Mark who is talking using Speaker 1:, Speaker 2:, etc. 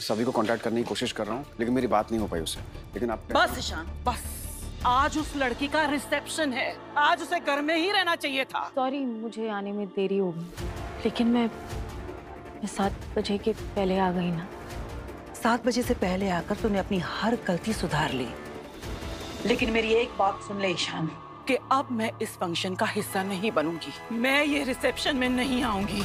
Speaker 1: सभी को कांटेक्ट करने की कोशिश कर रहा हूँ लेकिन मेरी बात नहीं हो पाई उससे। लेकिन आप
Speaker 2: बस ईशान बस। आज उस लड़की का रिसेप्शन है। आज उसे घर में ही रहना चाहिए था।
Speaker 3: सॉरी मुझे आने में देरी होगी लेकिन मैं मैं सात बजे के पहले आ गई ना।
Speaker 4: सात बजे से पहले आकर तूने अपनी हर गलती सुधार ली। लेकिन मेरी एक बात सुन ले ईशान
Speaker 2: कि अब मैं इस फ़ंक्शन का हिस्सा नहीं बनूँगी। मैं ये रिसेप्शन में नहीं आऊँगी।